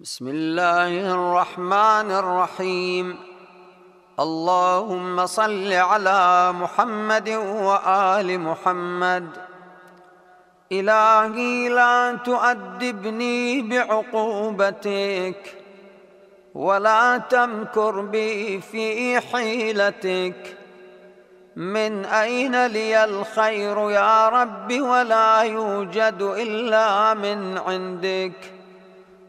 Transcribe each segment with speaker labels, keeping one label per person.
Speaker 1: بسم الله الرحمن الرحيم. اللهم صل على محمد وآل محمد. إلهي لا تؤدبني بعقوبتك ولا تمكر بي في حيلتك. من أين لي الخير يا رب ولا يوجد إلا من عندك؟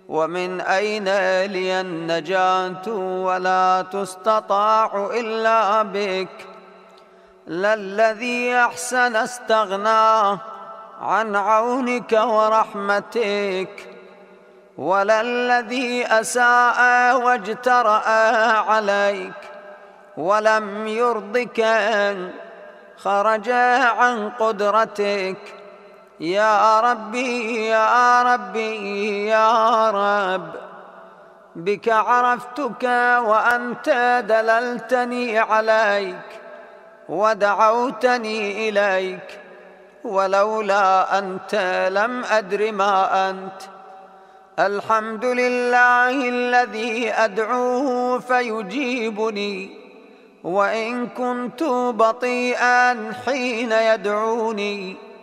Speaker 1: ومن أين لي النجاة ولا تستطاع إلا بك للذي أحسن استغنى عن عونك ورحمتك ولا الذي أساء واجترأ عليك ولم يرضك خرج عن قدرتك يا ربي يا ربي يا رب. بك عرفتك وأنت دللتني عليك ودعوتني إليك. ولولا أنت لم أدر ما أنت. الحمد لله الذي أدعوه فيجيبني. وإن كنت بطيئا حين يدعوني.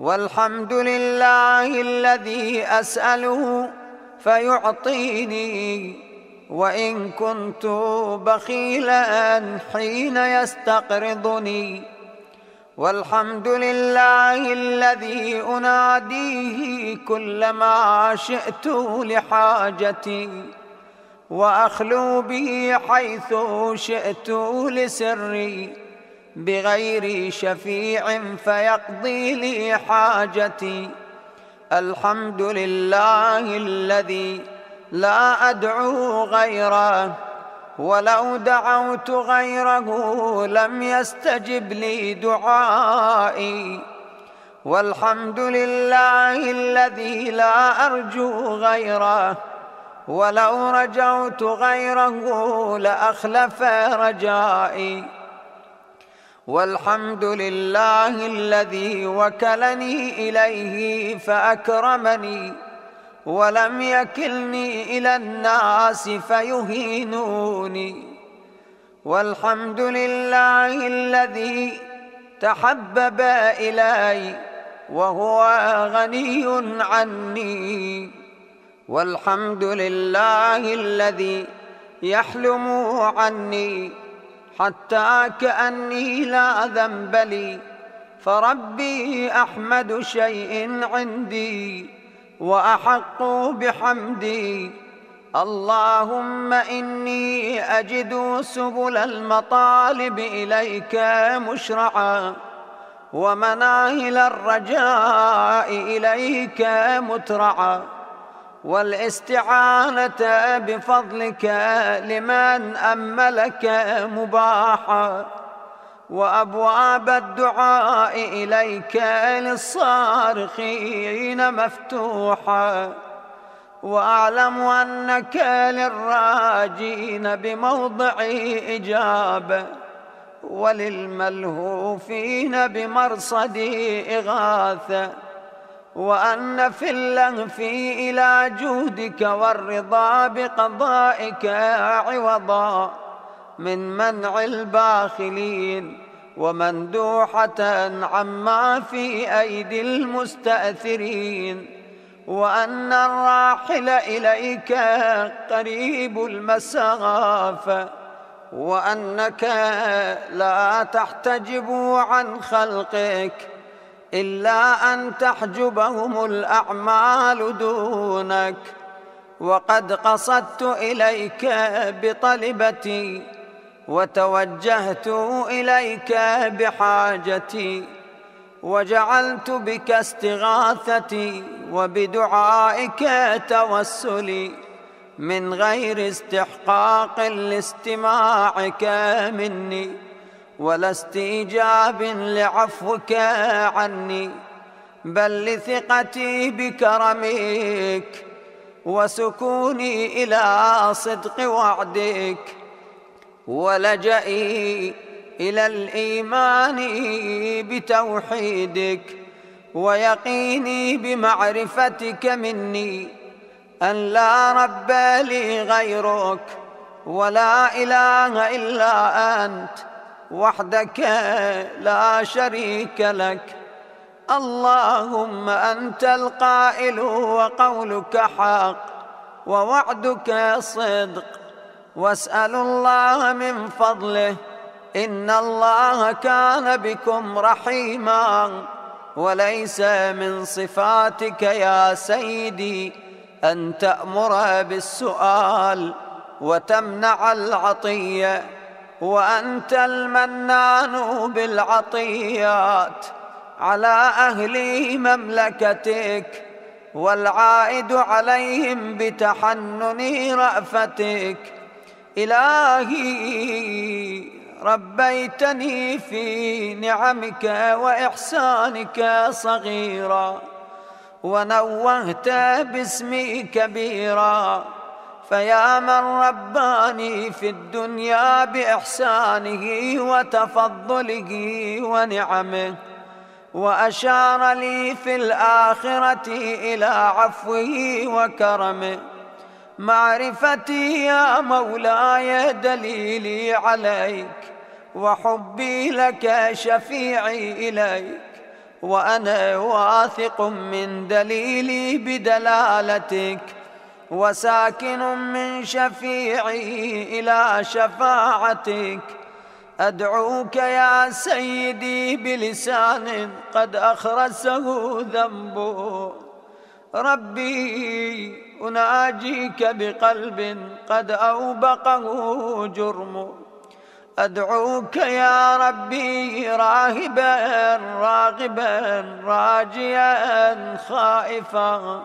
Speaker 1: والحمد لله الذي أسأله فيعطيني وإن كنت بخيلا حين يستقرضني. والحمد لله الذي أناديه كلما شئت لحاجتي وأخلو به حيث شئت لسري. بغير شفيع فيقضي لي حاجتي. الحمد لله الذي لا أدعو غيره ولو دعوت غيره لم يستجب لي دعائي. والحمد لله الذي لا أرجو غيره ولو رجوت غيره لأخلف رجائي. والحمد لله الذي وكلني إليه فأكرمني ولم يكلني إلى الناس فيهينوني والحمد لله الذي تحبب إلي وهو غني عني والحمد لله الذي يحلم عني حتى كأني لا ذنب لي فربي أحمد شيء عندي وأحق بحمدي. اللهم إني أجد سبل المطالب إليك مشرعا ومناهل الرجاء إليك مترعا. والاستعانة بفضلك لمن أملك مباحا وأبواب الدعاء إليك للصارخين مفتوحا وأعلم أنك للراجين بموضع إجابة وللملهوفين بمرصد إغاثة وأن في اللهف إلى جودك والرضا بقضائك عوضا من منع الباخلين ومندوحة عما في أيدي المستأثرين وأن الراحل إليك قريب المسافة وأنك لا تحتجب عن خلقك إلا أن تحجبهم الأعمال دونك. وقد قصدت إليك بطلبتي وتوجهت إليك بحاجتي وجعلت بك استغاثتي وبدعائك توسلي من غير استحقاق لاستماعك مني. ولا استيجاب لعفوك عني بل لثقتي بكرمك وسكوني إلى صدق وعدك. ولجئي إلى الإيمان بتوحيدك ويقيني بمعرفتك مني أن لا رب لي غيرك ولا إله إلا أنت. وحدك لا شريك لك. اللهم أنت القائل وقولك حق ووعدك صدق. واسأل الله من فضله إن الله كان بكم رحيما. وليس من صفاتك يا سيدي أن تأمر بالسؤال وتمنع العطية. وأنت المنان بالعطيات على أهل مملكتك والعائد عليهم بتحنن رأفتك. إلهي ربيتني في نعمك وإحسانك صغيرا ونوهت باسمي كبيرا. فيا من رباني في الدنيا بإحسانه وتفضله ونعمه وأشار لي في الآخرة إلى عفوه وكرمه. معرفتي يا مولاي دليلي عليك وحبي لك شفيعي إليك. وأنا واثق من دليلي بدلالتك وساكن من شفيعي إلى شفاعتك. أدعوك يا سيدي بلسان قد أخرسه ذنبه ربي أناجيك بقلب قد أوبقه جرم. أدعوك يا ربي راهبا راغبا راجيا خائفا.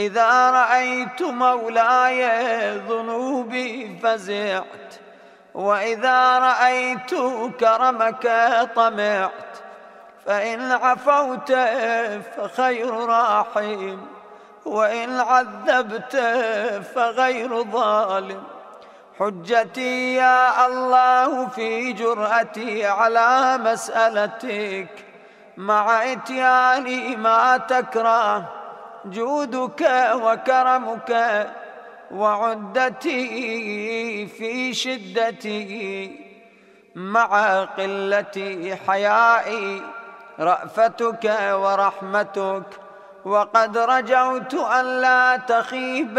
Speaker 1: إذا رأيت مولاي ذنوبي فزعت وإذا رأيت كرمك طمعت فإن عفوت فخير راحم وإن عذبت فغير ظالم. حجتي يا الله في جرأتي على مسألتك مع إتياني ما تكره. جودك وكرمك وعدتي في شدتي مع قلة حيائي رأفتك ورحمتك وقد رجوت أن لا تخيب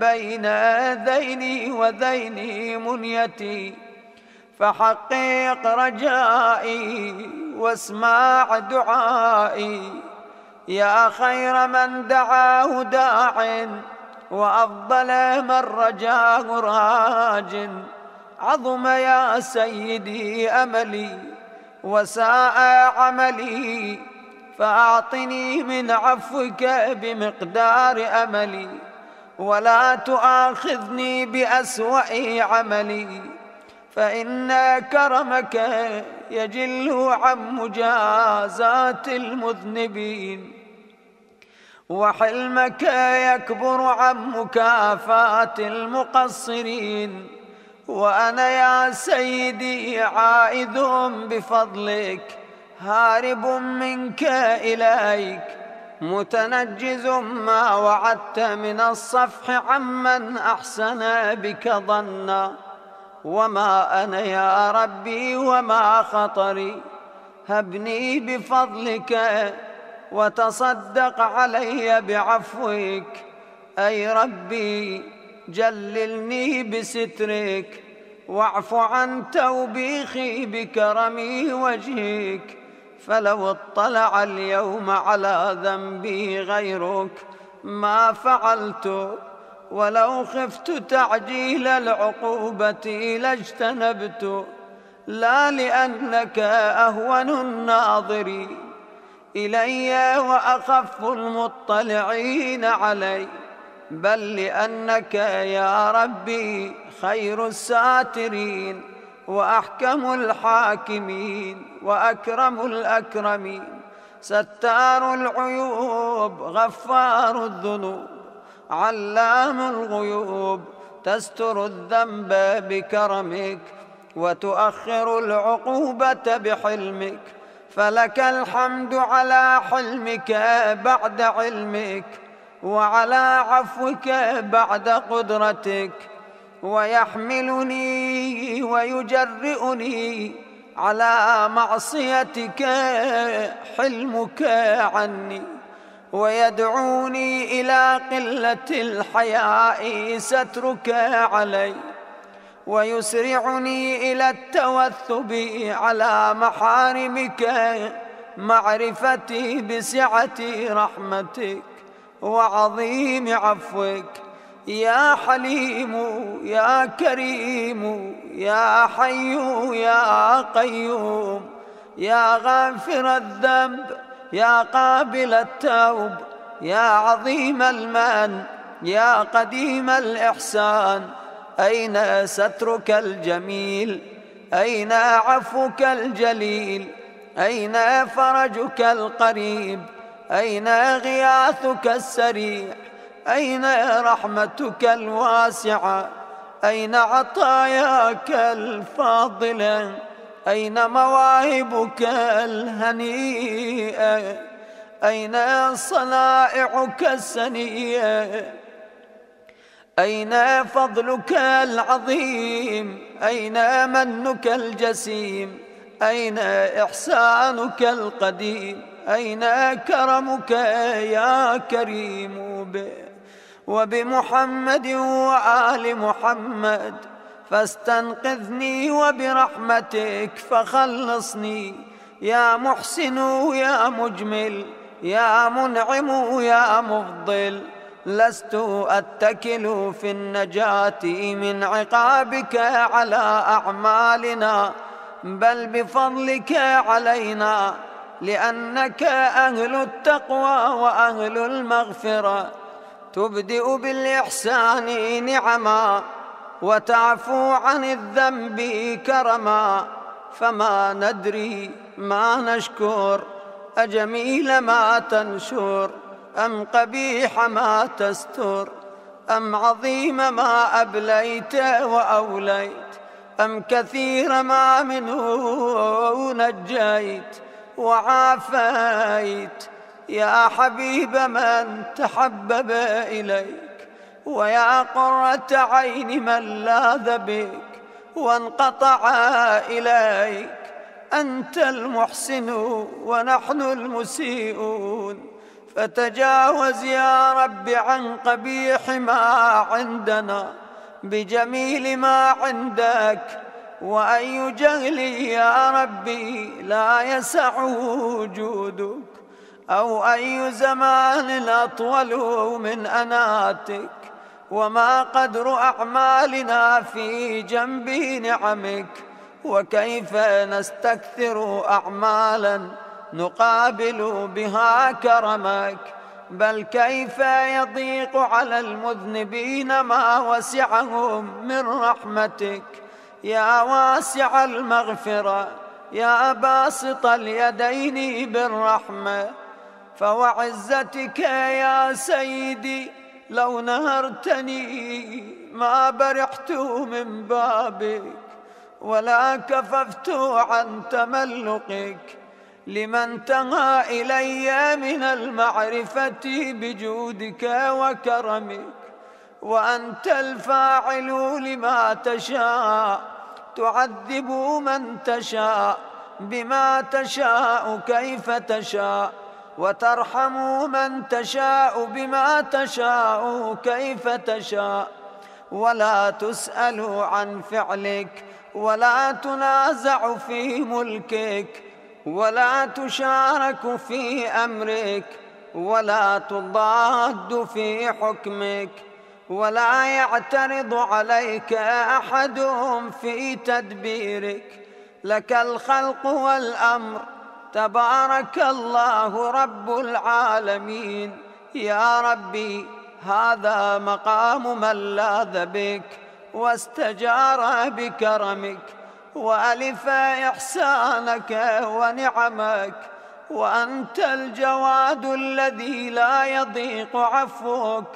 Speaker 1: بين ذيني وذين منيتي. فحقق رجائي واسمع دعائي. يا خير من دعاه داع وأفضل من رجاه راج. عظم يا سيدي أملي وساء عملي فأعطني من عفوك بمقدار أملي ولا تؤاخذني بأسوأ عملي. فإن كرمك يجل عن مجازات المذنبين وحلمك يكبر عن مكافاة المقصرين. وأنا يا سيدي عائد بفضلك هارب منك إليك متنجز ما وعدت من الصفح عمن أحسن بك ظنا. وما أنا يا ربي وما خطري. هبني بفضلك وتصدق علي بعفوك. أي ربي جللني بسترك. واعف عن توبيخي بكرم وجهك. فلو اطلع اليوم على ذنبي غيرك ما فعلت ولو خفت تعجيل العقوبة لاجتنبت لا لأنك أهون الناظرين إلي وأخف المطلعين علي بل لأنك يا ربي خير الساترين وأحكم الحاكمين وأكرم الأكرمين ستار العيوب غفار الذنوب. علام الغيوب تستر الذنب بكرمك وتؤخر العقوبة بحلمك. فلك الحمد على حلمك بعد علمك وعلى عفوك بعد قدرتك. ويحملني ويجرئني على معصيتك حلمك عني. ويدعوني إلى قلة الحياء سترك علي ويسرعني إلى التوثب على محارمك معرفتي بسعة رحمتك وعظيم عفوك. يا حليم يا كريم يا حي يا قيوم يا غافر الذنب يا قابل التوب يا عظيم المن يا قديم الإحسان. أين سترك الجميل؟ أين عفوك الجليل؟ أين فرجك القريب؟ أين غياثك السريع؟ أين رحمتك الواسعة؟ أين عطاياك الفاضلة؟ أين مواهبك الهنيئة؟ أين صنائعك السنية؟ أين فضلك العظيم؟ أين منك الجسيم؟ أين إحسانك القديم؟ أين كرمك يا كريم وبمحمد وآل محمد؟ فاستنقذني وبرحمتك فخلصني. يا محسن يا مجمل يا منعم يا مفضل لست أتكل في النجاة من عقابك على أعمالنا بل بفضلك علينا لأنك أهل التقوى وأهل المغفرة. تبدئ بالإحسان نعما وتعفو عن الذنب كرما فما ندري ما نشكر أجميل ما تنشر أم قبيح ما تستر أم عظيم ما أبليت وأوليت أم كثير ما منه نجيت وعافيت. يا حبيب من تحبب إليك. ويا قرة عين من لاذ بك وانقطع إليك أنت المحسن ونحن المسيئون. فتجاوز يا رب عن قبيح ما عندنا بجميل ما عندك وأي جهل يا ربي لا يسع وجودك أو أي زمان أطول من أناتك. وما قدر أعمالنا في جنب نعمك وكيف نستكثر أعمالا نقابل بها كرمك؟ بل كيف يضيق على المذنبين ما وسعهم من رحمتك؟ يا واسع المغفرة يا باسط اليدين بالرحمة فوعزتك يا سيدي لو نهرتني ما برحت من بابك ولا كففت عن تملقك لمن تهى إلي من المعرفة بجودك وكرمك وأنت الفاعل لما تشاء تعذب من تشاء بما تشاء كيف تشاء وترحم من تشاء بما تشاء كيف تشاء. ولا تسأل عن فعلك ولا تنازع في ملكك ولا تشارك في أمرك ولا تضاد في حكمك. ولا يعترض عليك أحد في تدبيرك. لك الخلق والأمر تبارك الله رب العالمين. يا ربي هذا مقام من لاذ بك واستجار بكرمك وألف إحسانك ونعمك وأنت الجواد الذي لا يضيق عفوك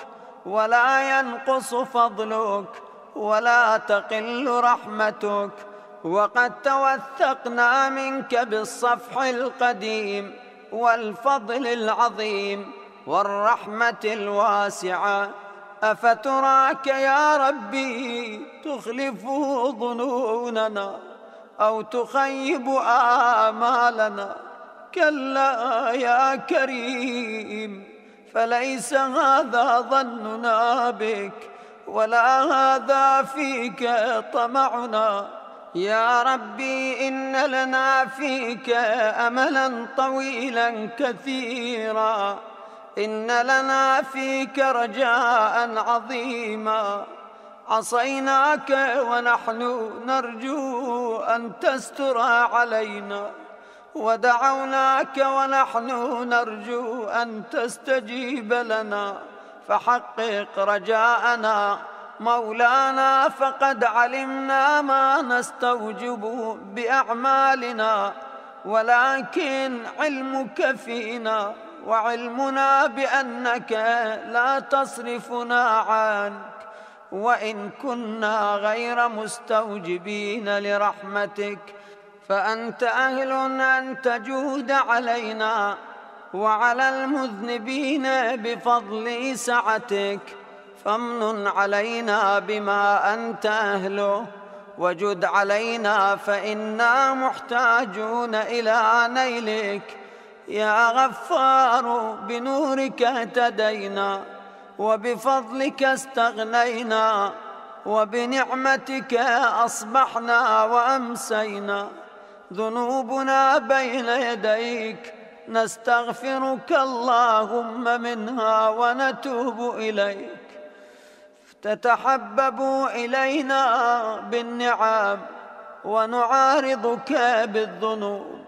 Speaker 1: ولا ينقص فضلك ولا تقل رحمتك. وقد توثقنا منك بالصفح القديم والفضل العظيم والرحمة الواسعة. أفتراك يا ربي تخلف ظنوننا أو تخيب آمالنا؟ كلا يا كريم فليس هذا ظننا بك ولا هذا فيك طمعنا. يا ربي إن لنا فيك أملا طويلا كثيرا. إن لنا فيك رجاء عظيما. عصيناك ونحن نرجو أن تستر علينا. ودعوناك ونحن نرجو أن تستجيب لنا. فحقق رجاءنا مولانا فقد علمنا ما نستوجب بأعمالنا ولكن علمك فينا وعلمنا بأنك لا تصرفنا عنك. وإن كنا غير مستوجبين لرحمتك فأنت أهل أن تجود علينا وعلى المذنبين بفضل سعتك. فامن علينا بما أنت أهله وجد علينا فإنا محتاجون إلى نيلك. يا غفار بنورك اهتدينا وبفضلك استغنينا وبنعمتك أصبحنا وأمسينا. ذنوبنا بين يديك نستغفرك اللهم منها ونتوب إليك. تتحبب إلينا بالنعم ونعارضك بالذنوب.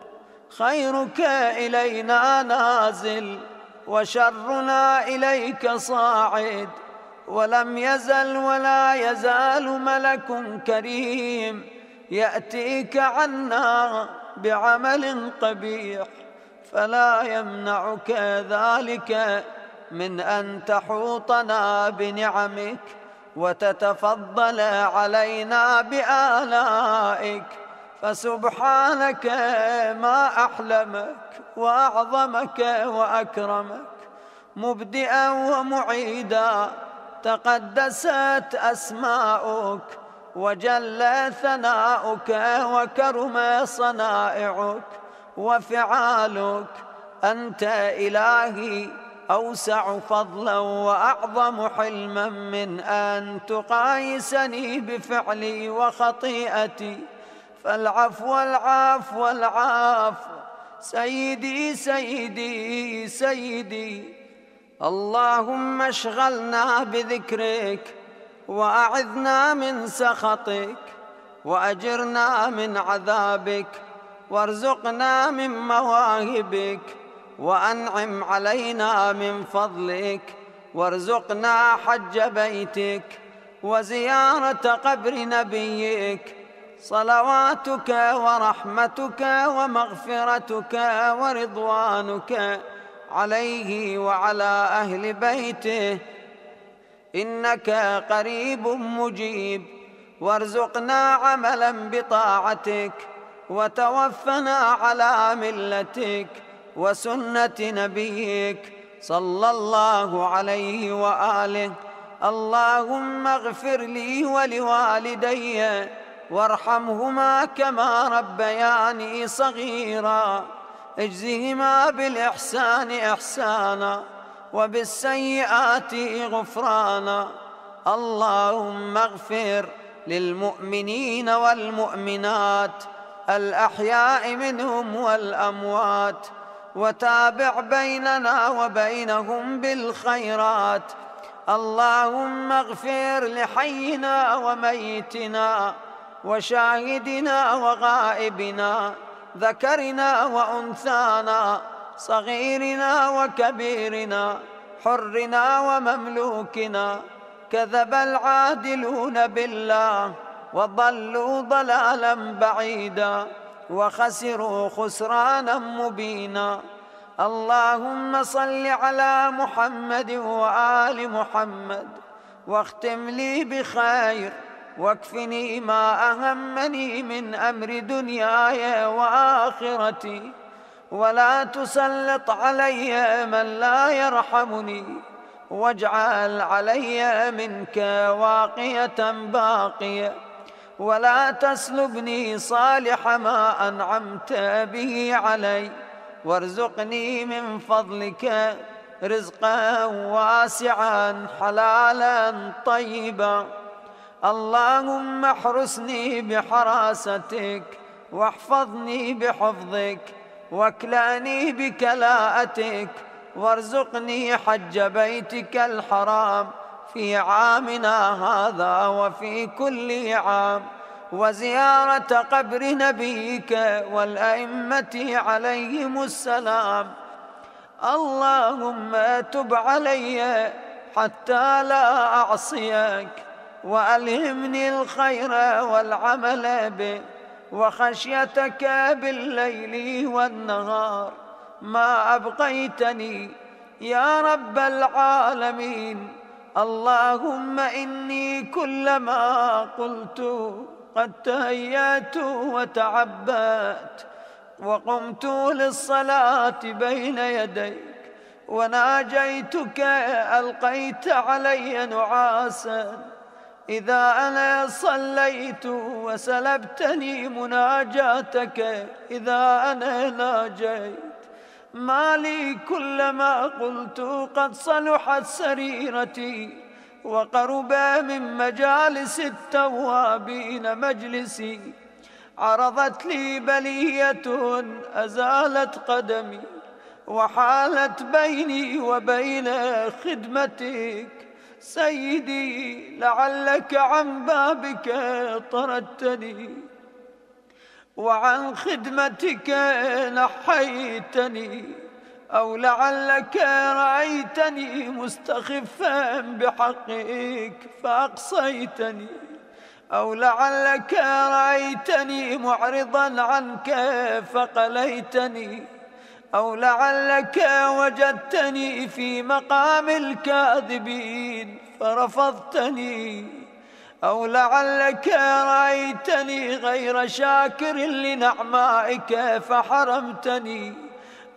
Speaker 1: خيرك إلينا نازل وشرنا إليك صاعد. ولم يزل ولا يزال ملك كريم يأتيك عنا بعمل قبيح. فلا يمنعك ذلك من أن تحوطنا بنعمك. وتتفضل علينا بآلائك فسبحانك ما أحلمك وأعظمك وأكرمك. مبدئا ومعيدا تقدست أسماؤك وجل ثناؤك وكرم صنائعك وفعالك أنت إلهي. أوسع فضلا وأعظم حلما من أن تقايسني بفعلي وخطيئتي. فالعفو العفو العفو سيدي سيدي سيدي. اللهم اشغلنا بذكرك وأعذنا من سخطك وأجرنا من عذابك وارزقنا من مواهبك. وأنعم علينا من فضلك وارزقنا حج بيتك وزيارة قبر نبيك. صلواتك ورحمتك ومغفرتك ورضوانك عليه وعلى أهل بيته. إنك قريب مجيب وارزقنا عملا بطاعتك وتوفنا على ملتك. وسنة نبيك صلى الله عليه وآله. اللهم اغفر لي ولوالدي وارحمهما كما ربياني صغيرا. اجزهما بالإحسان إحسانا وبالسيئات غفرانا. اللهم اغفر للمؤمنين والمؤمنات الأحياء منهم والأموات وتابع بيننا وبينهم بالخيرات. اللهم اغفر لحينا وميتنا وشاهدنا وغائبنا ذكرنا وأنثانا صغيرنا وكبيرنا حرنا ومملوكنا كذب العادلون بالله وضلوا ضلالا بعيدا. وخسروا خسرانا مبينا. اللهم صل على محمد وآل محمد واختم لي بخير واكفني ما أهمني من أمر دنياي وآخرتي. ولا تسلط علي من لا يرحمني واجعل علي منك واقية باقية. ولا تسلبني صالح ما أنعمت به علي. وارزقني من فضلك رزقا واسعا حلالا طيبا. اللهم احرسني بحراستك واحفظني بحفظك واكلاني بكلاءتك وارزقني حج بيتك الحرام. في عامنا هذا وفي كل عام وزيارة قبر نبيك والأئمة عليهم السلام. اللهم تب علي حتى لا أعصيك وألهمني الخير والعمل به وخشيتك بالليل والنهار. ما أبقيتني يا رب العالمين. اللهم إني كلما قلت قد تهيأت وتعبأت وقمت للصلاة بين يديك وناجيتك ألقيت علي نعاسا إذا أنا صليت وسلبتني مناجاتك إذا أنا ناجيت. ما لي كلما قلت قد صلحت سريرتي وقرب من مجالس التوابين مجلسي. عرضت لي بلية أزالت قدمي وحالت بيني وبين خدمتك. سيدي لعلك عن بابك طردتني. وعن خدمتك نحيتني أو لعلك رأيتني مستخفا بحقك فأقصيتني أو لعلك رأيتني معرضا عنك فقليتني أو لعلك وجدتني في مقام الكاذبين فرفضتني أو لعلك رأيتني غير شاكر لنعمائك فحرمتني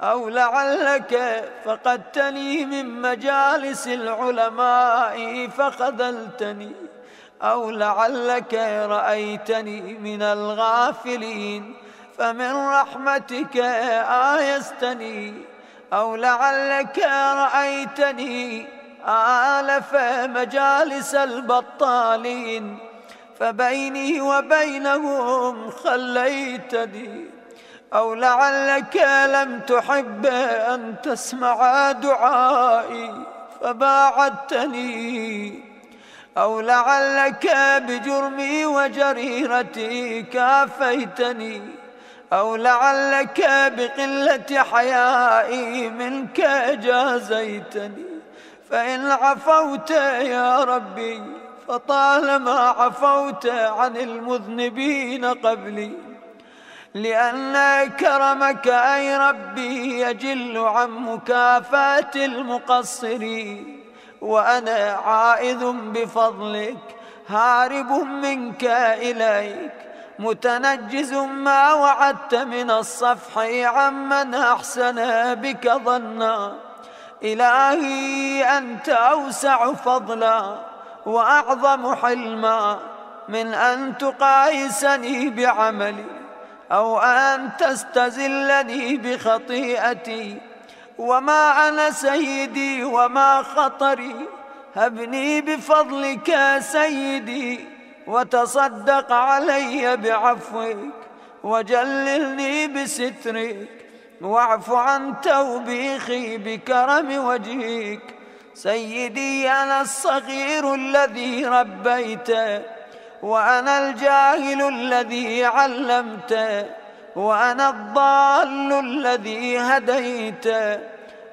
Speaker 1: أو لعلك فقدتني من مجالس العلماء فخذلتني أو لعلك رأيتني من الغافلين فمن رحمتك آيستني أو لعلك رأيتني آلف مجالس البطالين فبيني وبينهم خليتني. أو لعلك لم تحب أن تسمع دعائي فباعدتني. أو لعلك بجرمي وجريرتي كافيتني. أو لعلك بقلة حيائي منك جازيتني. فإن عفوت يا ربي فطالما عفوت عن المذنبين قبلي. لأن كرمك أي ربي يجل عن مكافاة المقصرين وأنا عائذ بفضلك هارب منك إليك. متنجز ما وعدت من الصفح عمن أحسن بك ظنا. إلهي أنت أوسع فضلا وأعظم حلما من أن تقايسني بعملي أو أن تستزلني بخطيئتي. وما أنا سيدي وما خطري هبني بفضلك سيدي وتصدق علي بعفوك وجللني بسترك. واعف عن توبيخي بكرم وجهك. سيدي أنا الصغير الذي ربيت وأنا الجاهل الذي علمت وأنا الضال الذي هديت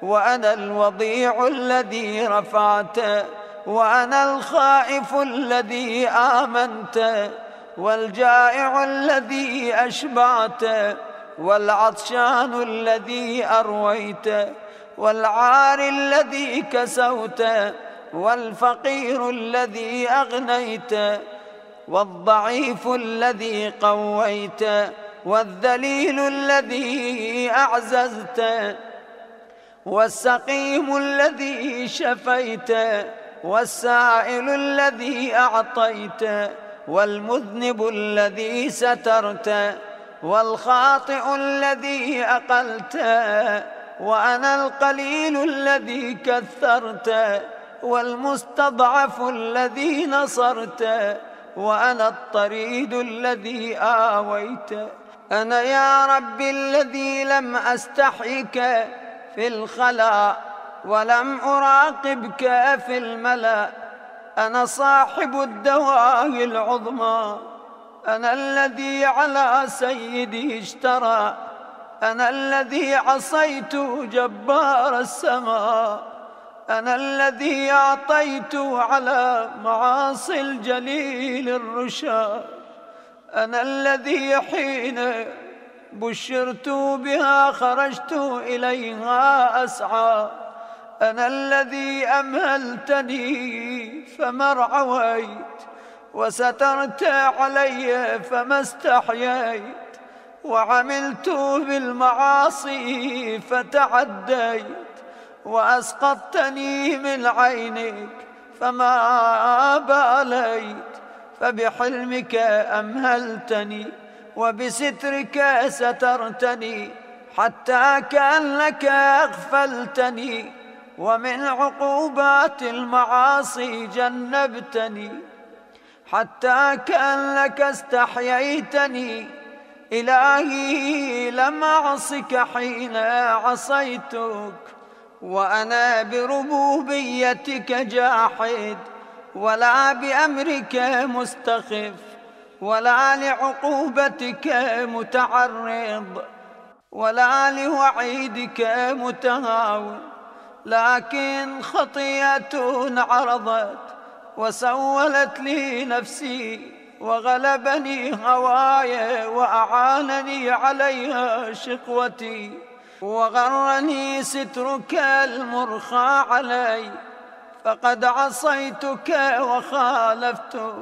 Speaker 1: وأنا الوضيع الذي رفعت وأنا الخائف الذي آمنت والجائع الذي أشبعت. والعطشان الذي أرويت والعار الذي كسوت والفقير الذي أغنيت والضعيف الذي قويت والذليل الذي أعززت والسقيم الذي شفيت والسائل الذي أعطيت والمذنب الذي سترت. والخاطئ الذي أقلت وأنا القليل الذي كثرت والمستضعف الذي نصرت وأنا الطريد الذي آويت. أنا يا رب الذي لم أستحيك في الخلاء ولم أراقبك في الملأ أنا صاحب الدواء العظمى. أنا الذي على سيدي اشترى. أنا الذي عصيت جبار السماء. أنا الذي أعطيت على معاصي الجليل الرشاد أنا الذي حين بشرت بها خرجت إليها أسعى. أنا الذي أمهلتني فما ارعويت وسترت علي فما استحييت وعملت بالمعاصي فتعديت وأسقطتني من عينك فما باليت فبحلمك أمهلتني وبسترك سترتني حتى كأنك أغفلتني ومن عقوبات المعاصي جنبتني. حتى كأنك استحييتني. إلهي لم أعصك حين عصيتك. وأنا بربوبيتك جاحد ولا بأمرك مستخف ولا لعقوبتك متعرض ولا لوعيدك متهاون. لكن خطيئة عرضت وسولت لي نفسي وغلبني هواي وأعانني عليها شقوتي وغرني سترك المرخى علي. فقد عصيتك وخالفتك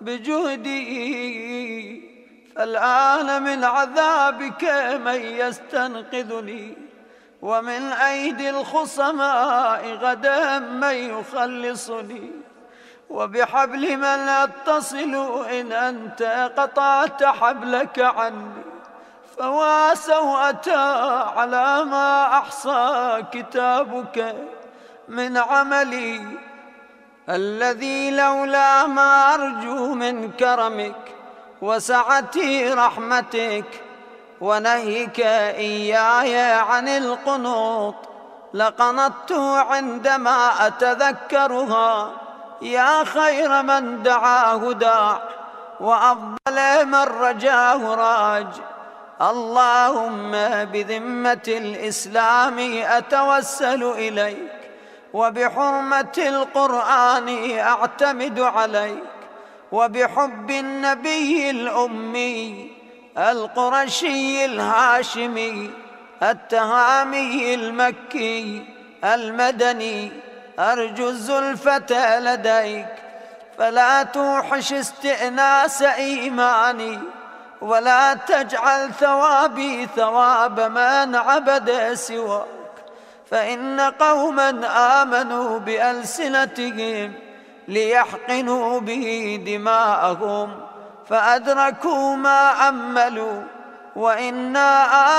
Speaker 1: بجهدي. فالآن من عذابك من يستنقذني ومن أيدي الخصماء غدا من يخلصني. وبحبل من أتصل إن أنت قطعت حبلك عني. فوا سوءة على ما أحصى كتابك من عملي. الذي لولا ما أرجو من كرمك وسعة رحمتك ونهيك إياي عن القنوط. لقنطت عندما أتذكرها يا خير من دعاه داع وأفضل من رجاه راج. اللهم بذمة الإسلام أتوسل إليك وبحرمة القرآن أعتمد عليك وبحب النبي الأمي القرشي الهاشمي التهامي المكي المدني أرجو الزلفة لديك فلا توحش استئناس إيماني ولا تجعل ثوابي ثواب من عبد سواك. فإن قوما آمنوا بألسنتهم ليحقنوا به دماءهم فأدركوا ما أملوا. وإنا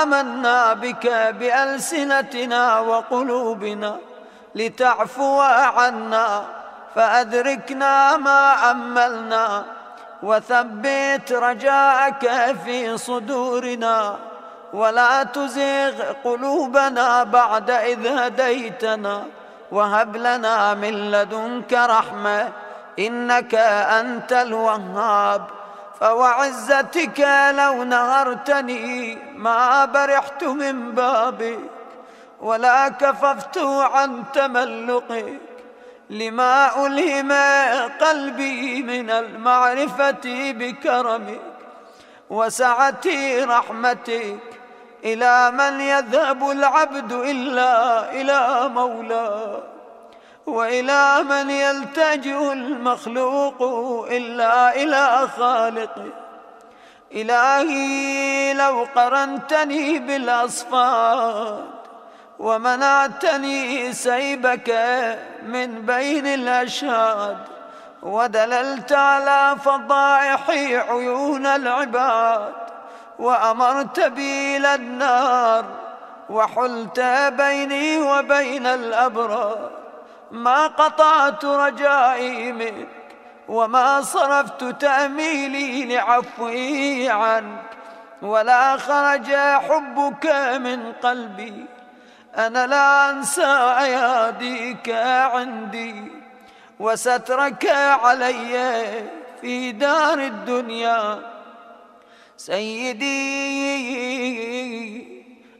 Speaker 1: آمنا بك بألسنتنا وقلوبنا. لتعفو عنا فأدركنا ما أملنا وثبت رجاءك في صدورنا ولا تزغ قلوبنا بعد إذ هديتنا وهب لنا من لدنك رحمة إنك أنت الوهاب فوعزتك لو نهرتني ما برحت من بابك ولا كففت عن تملقك لما ألهم قلبي من المعرفة بكرمك وسعة رحمتك إلى من يذهب العبد إلا إلى مولاه وإلى من يلتجئ المخلوق إلا إلى خالقه. إلهي لو قرنتني بالأصفاد ومنعتني سيبك من بين الأشهاد ودللت على فضائح عيون العباد وأمرت بي إلى النار وحلت بيني وبين الأبرار. ما قطعت رجائي منك وما صرفت تأميلي لعفوي عنك ولا خرج حبك من قلبي. أنا لا أنسى أياديك عندي وسترك علي في دار الدنيا. سيدي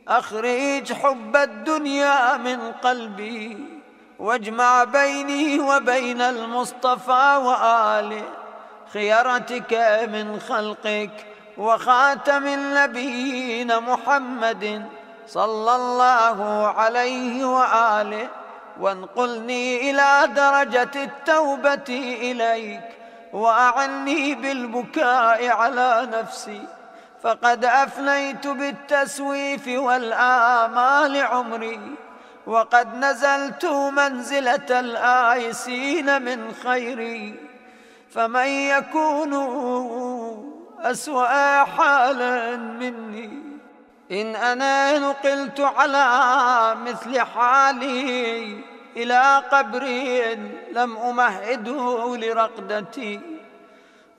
Speaker 1: أخرج حب الدنيا من قلبي واجمع بيني وبين المصطفى وآله خيرتك من خلقك وخاتم النبيين محمد. صلى الله عليه وآله وانقلني إلى درجة التوبة إليك وأعني بالبكاء على نفسي فقد أفنيت بالتسويف والآمال عمري وقد نزلت منزلة الآيسين من خيري فمن يكون أسوأ حالا مني. إن أنا نقلت على مثل حالي إلى قبر لم أمهده لرقدتي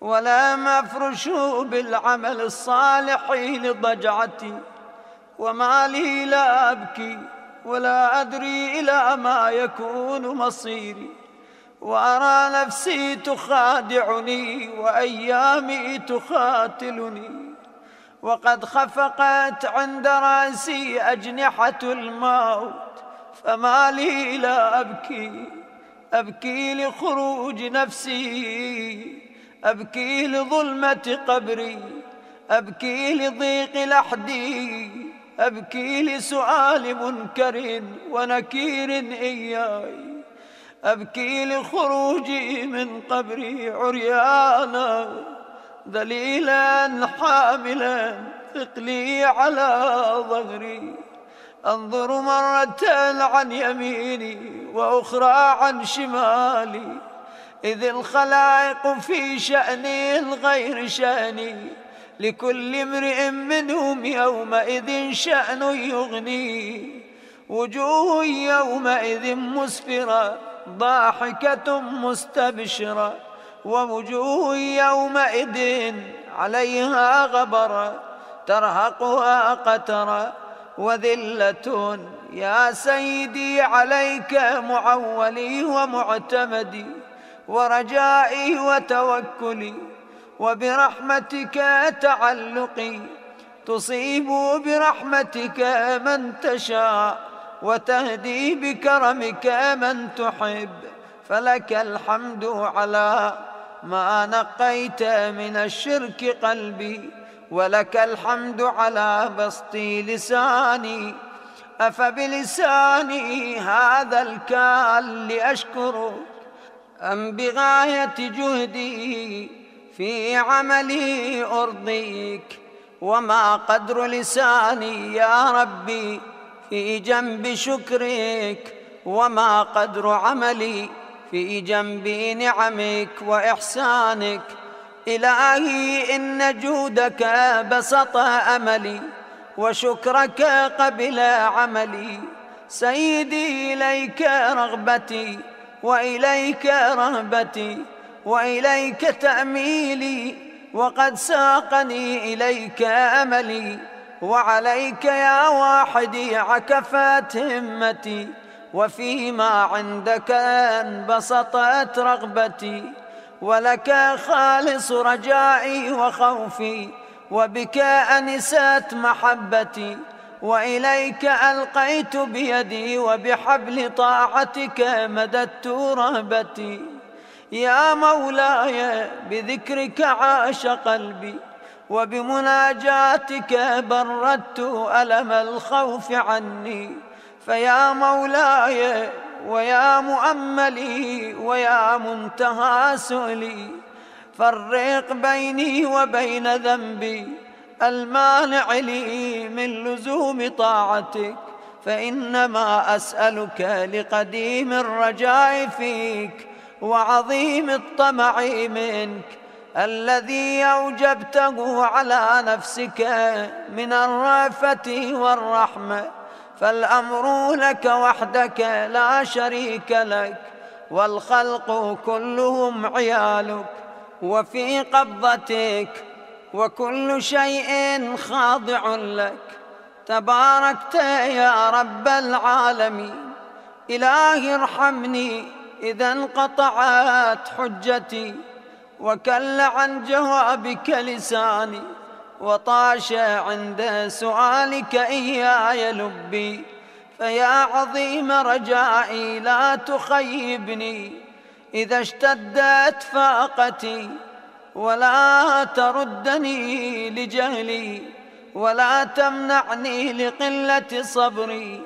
Speaker 1: ولم أفرش بالعمل الصالح لضجعتي وما لي لا أبكي ولا أدري إلى ما يكون مصيري وأرى نفسي تخادعني وأيامي تخاتلني. وقد خفقت عند راسي أجنحة الموت فما لي لا أبكي أبكي لخروج نفسي أبكي لظلمة قبري أبكي لضيق لحدي أبكي لسؤال منكر ونكير إياي أبكي لخروجي من قبري عريانا. ذليلا حاملا ثقلي على ظهري. أنظر مرة عن يميني وأخرى عن شمالي. إذ الخلائق في شأن غير شأني. لكل امرئ منهم يومئذ شأن يغني. وجوه يومئذ مسفرة ضاحكة مستبشرة. ووجوه يومئذ عليها غبرة ترهقها قترة وذلة يا سيدي عليك معولي ومعتمدي ورجائي وتوكلي وبرحمتك تعلقي. تصيب برحمتك من تشاء وتهدي بكرمك من تحب. فلك الحمد على ما نقيت من الشرك قلبي ولك الحمد على بسط لساني. أفبلساني هذا الكال لأشكرك أم بغاية جهدي في عملي أرضيك؟ وما قدر لساني يا ربي في جنب شكرك؟ وما قدر عملي في جنب نعمك وإحسانك. إلهي إن جودك بسط أملي وشكرك قبل عملي. سيدي إليك رغبتي وإليك رهبتي وإليك تأميلي. وقد ساقني إليك أملي وعليك يا واحدي عكفت همتي. وفيما عندك انبسطت رغبتي ولك خالص رجائي وخوفي وبك أنست محبتي وإليك ألقيت بيدي وبحبل طاعتك مددت رهبتي. يا مولاي بذكرك عاش قلبي وبمناجاتك بردت ألم الخوف عني. فيا مولاي ويا مؤملي ويا منتهى سؤلي فرق بيني وبين ذنبي المانع لي من لزوم طاعتك فإنما أسألك لقديم الرجاء فيك وعظيم الطمع منك الذي أوجبته على نفسك من الرأفة والرحمة. فالأمر لك وحدك لا شريك لك والخلق كلهم عيالك وفي قبضتك وكل شيء خاضع لك. تباركت يا رب العالمين إلهي ارحمني إذا انقطعت حجتي وكل عن جوابك لساني. وطاش عند سؤالك إياي لبي فيا عظيم رجائي لا تخيبني. إذا اشتدت فاقتي ولا تردني لجهلي ولا تمنعني لقلة صبري.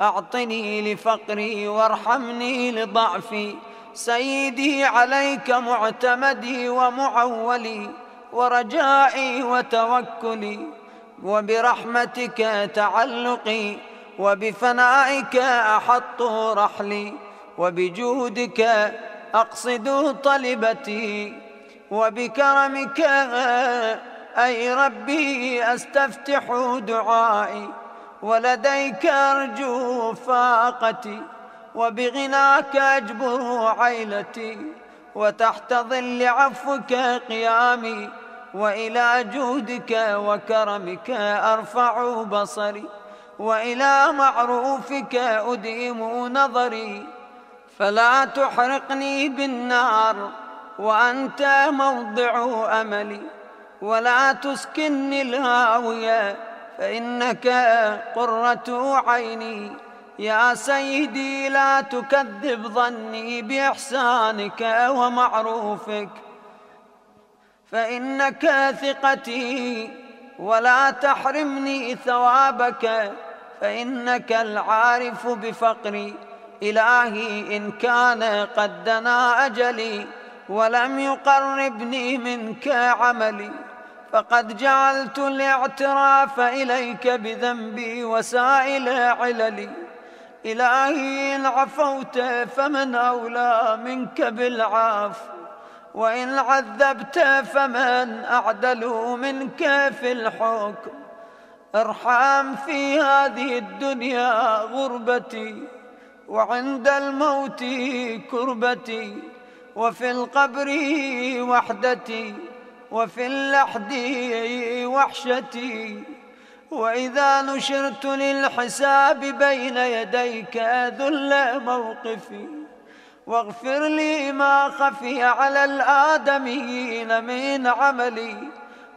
Speaker 1: أعطني لفقري وارحمني لضعفي. سيدي عليك معتمدي ومعولي. ورجائي وتوكلي وبرحمتك تعلقي وبفنائك أحط رحلي وبجودك أقصد طلبتي وبكرمك أي ربي أستفتح دعائي ولديك أرجو فاقتي وبغناك أجبر عيلتي وتحت ظل عفوك قيامي. وإلى جودك وكرمك أرفع بصري وإلى معروفك أديم نظري فلا تحرقني بالنار وأنت موضع أملي ولا تسكني الهاوية فإنك قرة عيني يا سيدي لا تكذب ظني بإحسانك ومعروفك فإنك ثقتي ولا تحرمني ثوابك فإنك العارف بفقري إلهي إن كان قد دنا أجلي ولم يقربني منك عملي. فقد جعلت الاعتراف إليك بذنبي وسائل عللي. إلهي إن عفوت فمن أولى منك بالعفو. وإن عذبت فمن أعدل منك في الحكم. ارحم في هذه الدنيا غربتي وعند الموت كربتي وفي القبر وحدتي وفي اللحد وحشتي. وإذا نشرت للحساب بين يديك ذل موقفي. واغفر لي ما خفي على الآدميين من عملي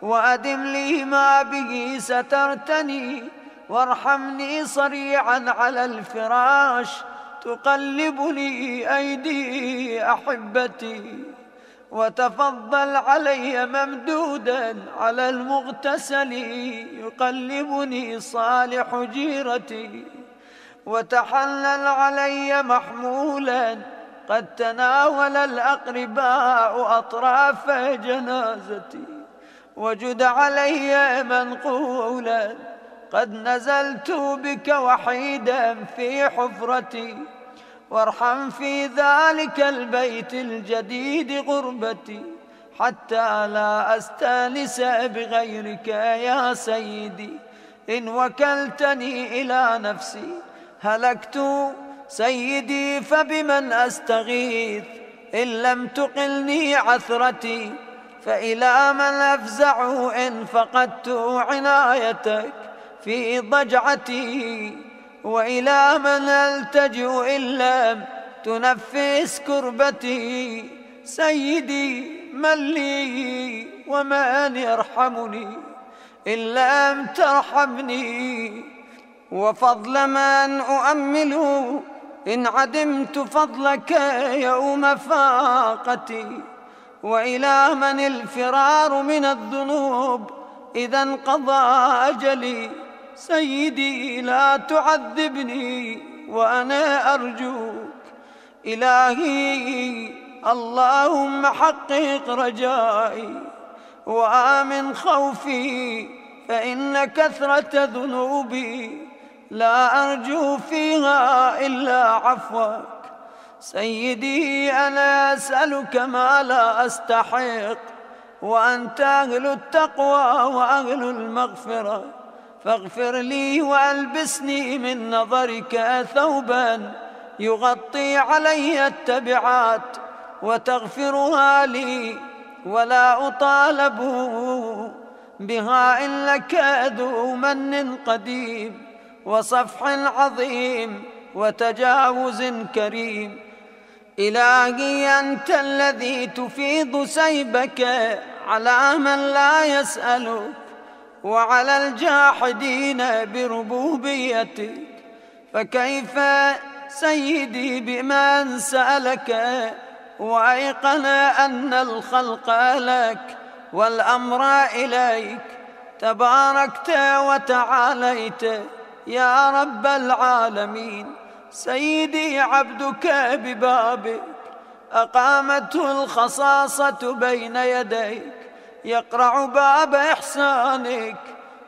Speaker 1: وأدم لي ما به سترتني وارحمني صريعا على الفراش تقلبني أيدي أحبتي. وتفضل علي ممدودا على المغتسل يقلبني صالح جيرتي. وتحلل علي محمولا قد تناول الأقرباء أطراف جنازتي وجد علي منقولا قد نزلت بك وحيدا في حفرتي. وارحم في ذلك البيت الجديد غربتي حتى لا أستأنس بغيرك يا سيدي. إن وكلتني إلى نفسي هلكت سيدي فبمن أستغيث؟ إن لم تقلني عثرتي فإلى من أفزع إن فقدت عنايتك في ضجعتي؟ وإلى من ألتجئ إن لم تنفس كربتي؟ سيدي من لي ومن يرحمني؟ إن لم ترحمني وفضل من أؤمل إن عدمت فضلك يوم فاقتي وإلى من الفرار من الذنوب إذا انقضى أجلي. سيدي لا تعذبني وأنا أرجوك. إلهي اللهم حقق رجائي. وآمن خوفي فإن كثرة ذنوبي لا أرجو فيها إلا عفوك. سيدي أنا أسألك ما لا أستحق. وأنت أهل التقوى وأهل المغفرة. فاغفر لي وألبسني من نظرك ثوبا يغطي علي التبعات. وتغفرها لي ولا أطالب بها إن لك ذو من قديم. وصفح عظيم وتجاوز كريم. إلهي أنت الذي تفيض سيبك على من لا يسألك وعلى الجاحدين بربوبيتك. فكيف سيدي بمن سألك وأيقن أن الخلق لك والأمر إليك؟ تباركت وتعاليت. يا رب العالمين سيدي عبدك ببابك أقامته الخصاصة بين يديك يقرع باب إحسانك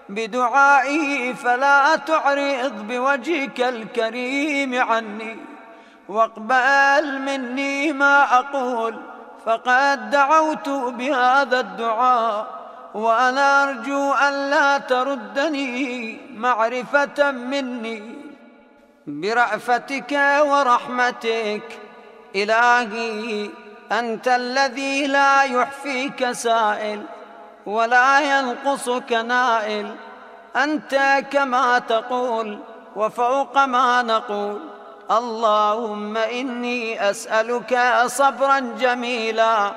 Speaker 1: بدعائه فلا تعرض بوجهك الكريم عني. واقبل مني ما أقول فقد دعوت بهذا الدعاء. وأنا أرجو أن لا تردني معرفة مني برأفتك ورحمتك. إلهي أنت الذي لا يحفيك سائل ولا ينقصك نائل. أنت كما تقول وفوق ما نقول. اللهم إني أسألك صبرا جميلا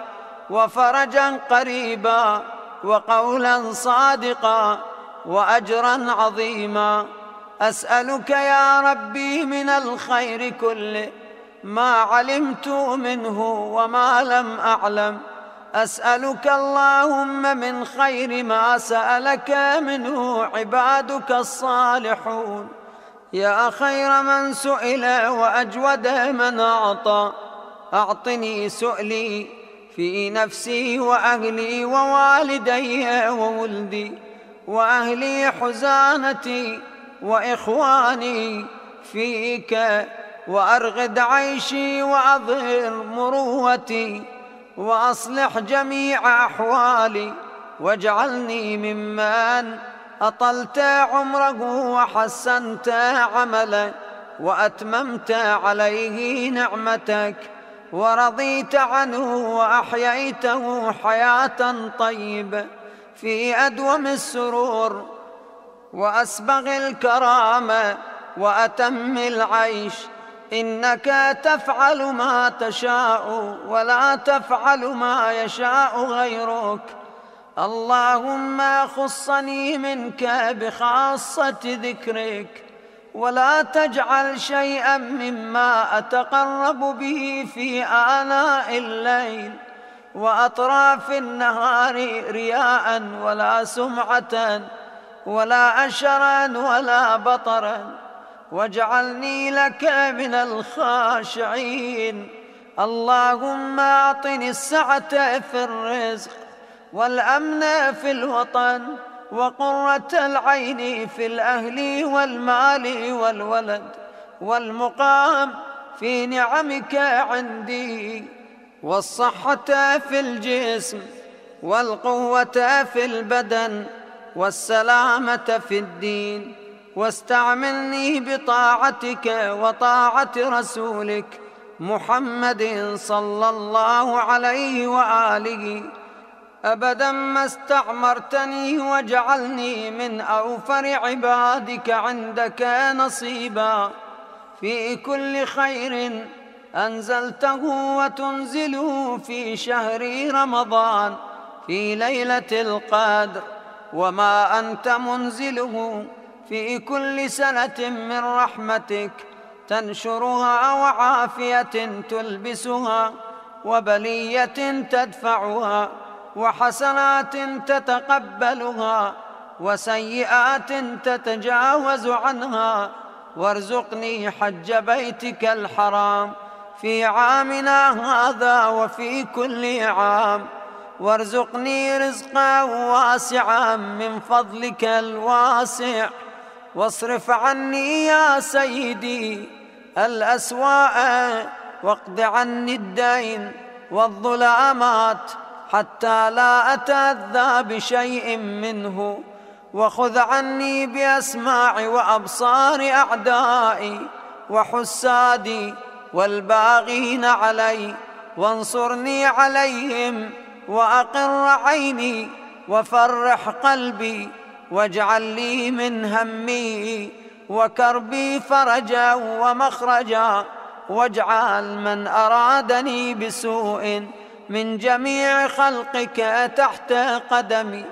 Speaker 1: وفرجا قريبا. وقولا صادقا وأجرا عظيما. أسألك يا ربي من الخير كله ما علمت منه وما لم أعلم. أسألك اللهم من خير ما سألك منه عبادك الصالحون. يا خير من سئل وأجود من أعطى. أعطني سؤلي في نفسي وأهلي ووالدي وولدي وأهلي حزانتي وإخواني فيك وأرغد عيشي وأظهر مروتي وأصلح جميع أحوالي واجعلني ممن أطلت عمره وحسنت عمله وأتممت عليه نعمتك ورضيت عنه وأحييته حياة طيبة في أدوم السرور وأسبغ الكرامة وأتم العيش إنك تفعل ما تشاء ولا تفعل ما يشاء غيرك اللهم خصني منك بخاصة ذكرك ولا تجعل شيئا مما أتقرب به في آناء الليل وأطراف النهار رياء ولا سمعة ولا أشرا ولا بطرا واجعلني لك من الخاشعين. اللهم أعطني السعة في الرزق والأمن في الوطن وقرة العين في الأهل والمال والولد والمقام في نعمك عندي والصحة في الجسم والقوة في البدن والسلامة في الدين واستعملني بطاعتك وطاعة رسولك محمد صلى الله عليه وآله أبدا ما استعمرتني واجعلني من أوفر عبادك عندك نصيبا. في كل خير أنزلته وتنزله في شهر رمضان. في ليلة القدر وما أنت منزله. في كل سنة من رحمتك تنشرها وعافية تلبسها وبلية تدفعها. وحسنات تتقبلها وسيئات تتجاوز عنها. وارزقني حج بيتك الحرام في عامنا هذا وفي كل عام. وارزقني رزقا واسعا من فضلك الواسع. واصرف عني يا سيدي الأسواء واقض عني الدين والظلامات. حتى لا أتأذى بشيء منه. وخذ عني بأسماع وأبصار أعدائي وحسادي والباغين علي. وانصرني عليهم وأقر عيني وفرح قلبي واجعل لي من همي وكربي فرجا ومخرجا واجعل من أرادني بسوء. من جميع خلقك تحت قدمي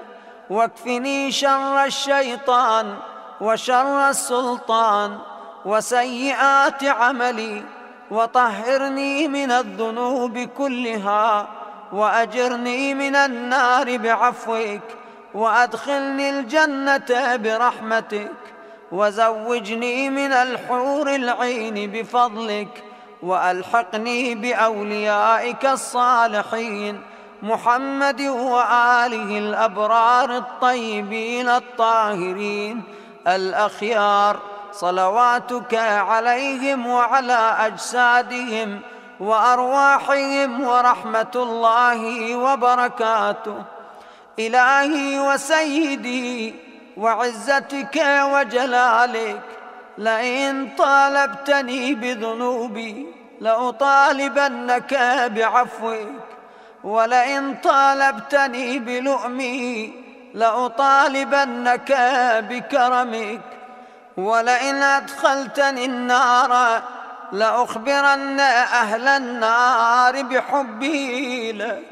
Speaker 1: واكفني شر الشيطان وشر السلطان وسيئات عملي وطهرني من الذنوب كلها وأجرني من النار بعفوك وأدخلني الجنة برحمتك وزوجني من الحور العين بفضلك وألحقني بأوليائك الصالحين محمد وآله الأبرار الطيبين الطاهرين الأخيار صلواتك عليهم وعلى أجسادهم وأرواحهم ورحمة الله وبركاته. إلهي وسيدي وعزتك وجلالك لئن طالبتني بذنوبي لأطالبنك بعفوك ولئن طالبتني بلؤمي لأطالبنك بكرمك ولئن أدخلتني النار لأخبرن أهل النار بحبي لك.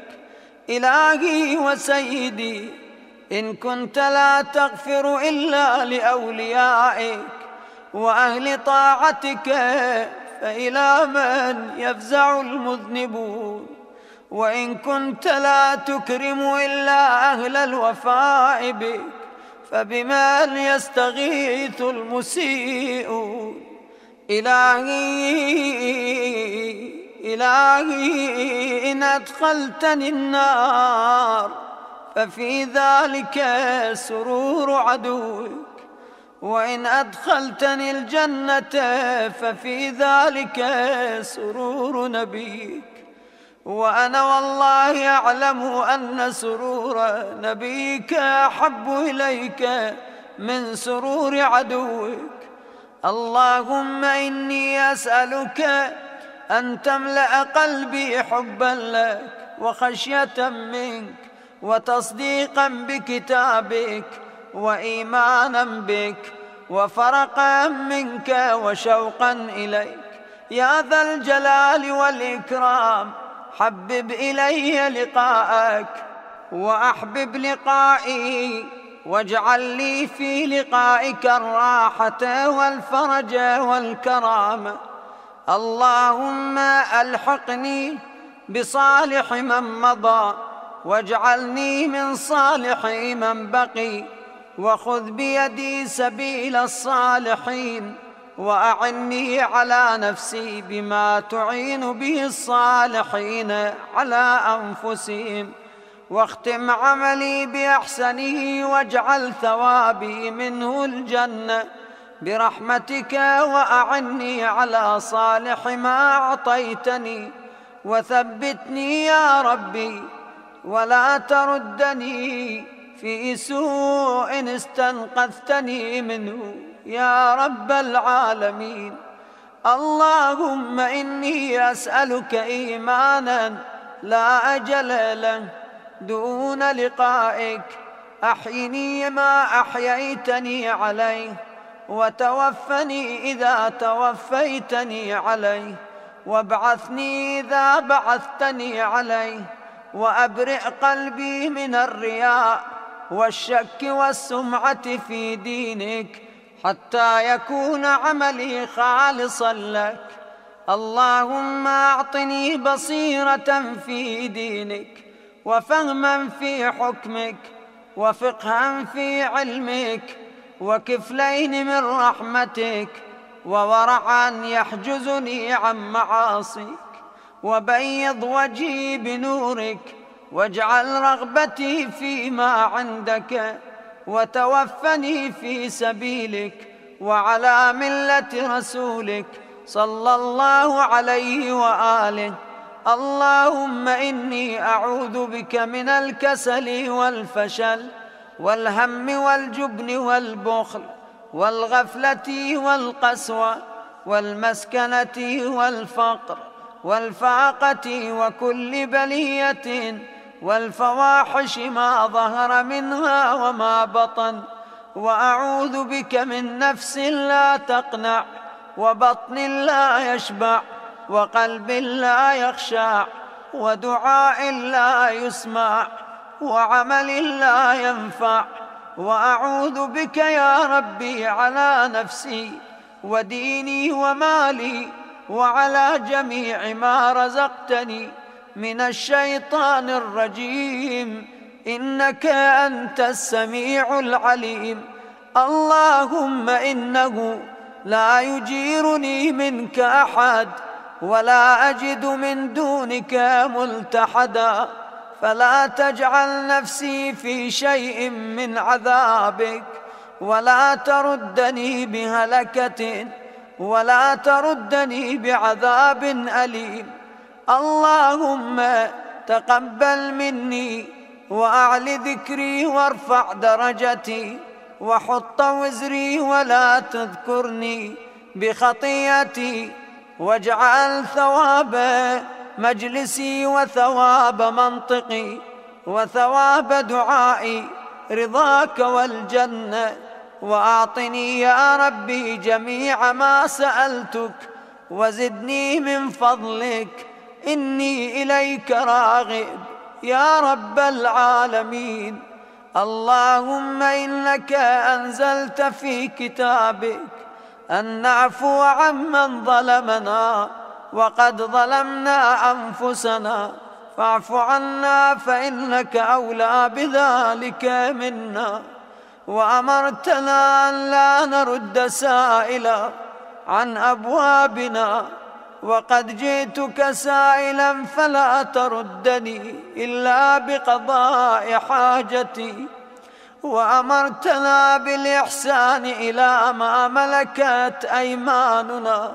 Speaker 1: إلهي وسيدي إن كنت لا تغفر إلا لأوليائك وأهل طاعتك فإلى من يفزع المذنبون؟ وإن كنت لا تكرم إلا أهل الوفاء بك فبمن يستغيث المسيئون؟ إلهي إلهي إن أدخلتني النار ففي ذلك سرور عدوك وإن أدخلتني الجنة ففي ذلك سرور نبيك. وأنا والله أعلم أن سرور نبيك أحب إليك من سرور عدوك. اللهم إني أسألك أن تملأ قلبي حبا لك وخشية منك وتصديقا بكتابك وإيمانا بك وفرقا منك وشوقا إليك. يا ذا الجلال والإكرام حبب إلي لقاءك وأحبب لقائي واجعل لي في لقائك الراحة والفرج والكرامة اللهم ألحقني بصالح من مضى واجعلني من صالح من بقي. وخذ بيدي سبيل الصالحين وأعني على نفسي بما تعين به الصالحين على أنفسهم واختم عملي بأحسنه واجعل ثوابي منه الجنة برحمتك وأعني على صالح ما أعطيتني وثبتني يا ربي ولا تردني في سوء استنقذتني منه يا رب العالمين. اللهم إني أسألك إيمانا لا أجل له دون لقائك. أحيني ما أحييتني عليه وتوفني إذا توفيتني عليه. وابعثني إذا بعثتني عليه وأبرئ قلبي من الرياء. والشك والسمعة في دينك حتى يكون عملي خالصا لك. اللهم أعطني بصيرة في دينك وفهما في حكمك وفقها في علمك وكفلين من رحمتك وورعا يحجزني عن معاصيك وبيض وجهي بنورك واجعل رغبتي فيما عندك وتوفني في سبيلك وعلى ملة رسولك صلى الله عليه وآله. اللهم إني أعوذ بك من الكسل والفشل والهم والجبن والبخل والغفلة والقسوة والمسكنة والفقر والفاقة وكل بلية والفواحش ما ظهر منها وما بطن وأعوذ بك من نفس لا تقنع وبطن لا يشبع وقلب لا يخشع ودعاء لا يسمع وعمل لا ينفع. وأعوذ بك يا ربي على نفسي وديني ومالي وعلى جميع ما رزقتني. من الشيطان الرجيم. إنك أنت السميع العليم. اللهم إنه لا يجيرني منك أحد ولا أجد من دونك ملتحدا. فلا تجعل نفسي في شيء من عذابك. ولا تردني بهلكة. ولا تردني بعذاب أليم. اللهم تقبل مني وأعل ذكري وارفع درجتي وحط وزري ولا تذكرني بخطيئتي واجعل ثواب مجلسي وثواب منطقي وثواب دعائي رضاك والجنة وأعطني يا ربي جميع ما سألتك وزدني من فضلك إني إليك راغب يا رب العالمين. اللهم إنك أنزلت في كتابك أن نعفو عمن ظلمنا وقد ظلمنا أنفسنا. فاعف عنا فإنك أولى بذلك منا. وأمرتنا أن لا نرد سائلا عن أبوابنا. وقد جئتك سائلا فلا تردني إلا بقضاء حاجتي وأمرتنا بالإحسان إلى ما ملكت أيماننا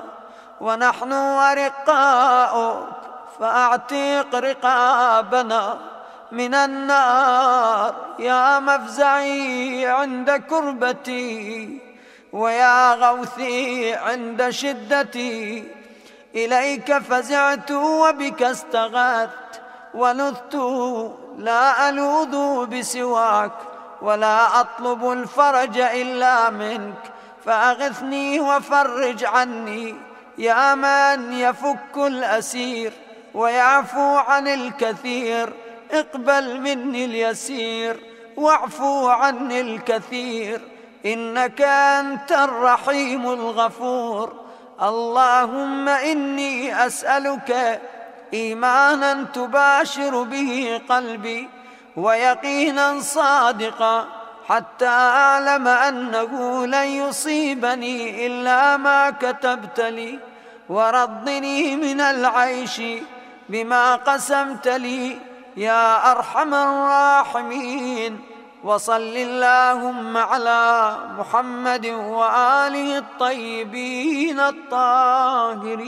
Speaker 1: ونحن أرقاؤك فأعتق رقابنا. من النار يا مفزعي عند كربتي ويا غوثي عند شدتي. إليك فزعت وبك استغثت ولذت لا ألوذ بسواك ولا أطلب الفرج إلا منك فأغثني وفرج عني يا من يفك الأسير ويعفو عن الكثير اقبل مني اليسير واعفو عني الكثير إنك أنت الرحيم الغفور اللهم إني أسألك إيمانا تباشر به قلبي ويقينا صادقا حتى أعلم أنه لن يصيبني إلا ما كتبت لي ورضني من العيش بما قسمت لي. يا أرحم الراحمين. وصل اللهم على محمد وآله الطيبين الطاهرين.